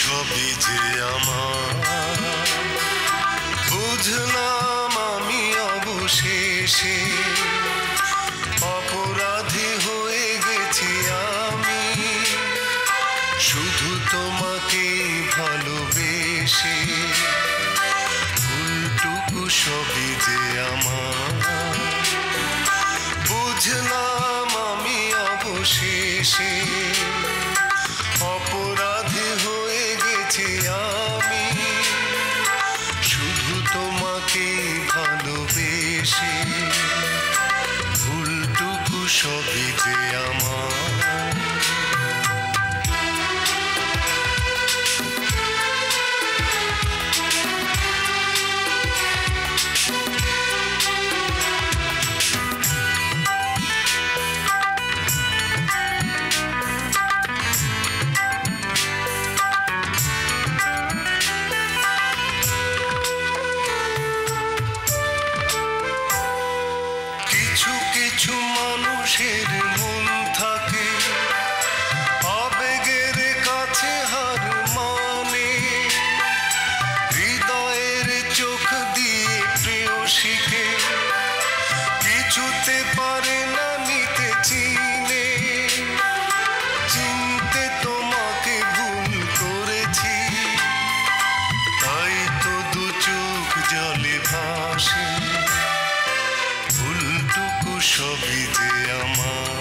সবই যে আমার বুঝলাম আমি অবশেষে অপরাধী হয়ে গেছি আমি। শুধু তোমাকে ভালোবেসে ভুলটুকু সবই যে আমার। বুঝলাম আমি অবশেষে তোমাকে ভালোবেসে ভুলটুকু সবই যে আমার। পারে না নিতে চিনে। চিনতে তোমাকে ভুল করেছি। তাই দু চোখ জলে সবই যে আমার।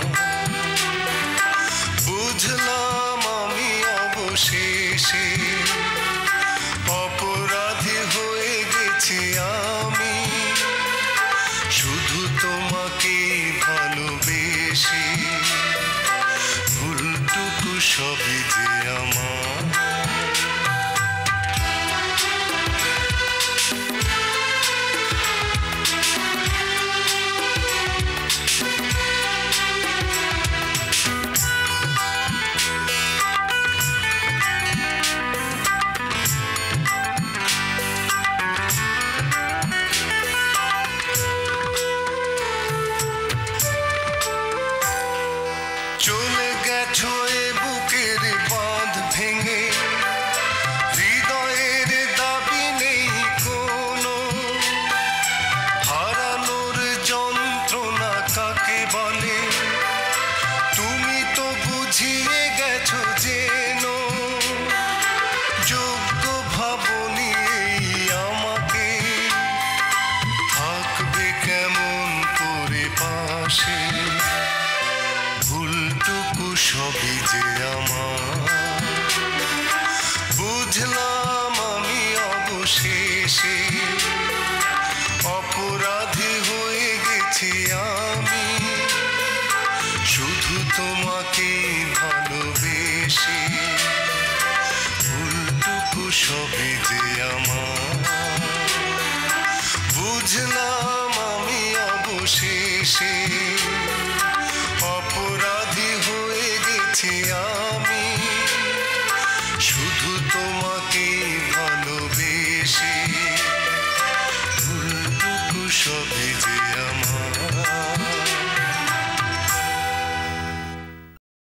পাশে ভুলটুকু সবই যে আমার। বুঝলাম আমি অবশেষে অপরাধী হয়ে গেছি আমি। শুধু তোমাকে ভালোবেসে ভুলটুকু সবই যে আমার। অবশেষে অপরাধী হয়ে গেছি আমি। শুধু তোমাকে ভালোবেসে ভুলটুকু আমার